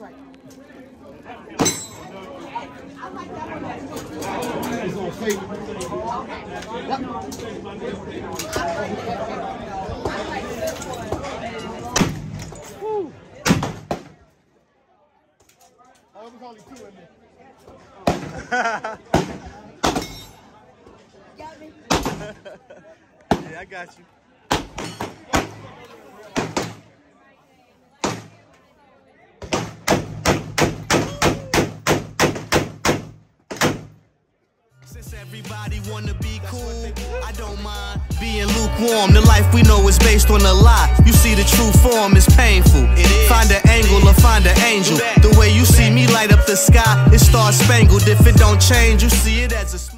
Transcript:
Yeah, I got you. Since everybody wanna be cool, I don't mind being lukewarm. The life we know is based on a lie. You see, the true form is painful. Find an angle or find an angel. The way you see me light up the sky, it star spangled. If it don't change, you see it as a small.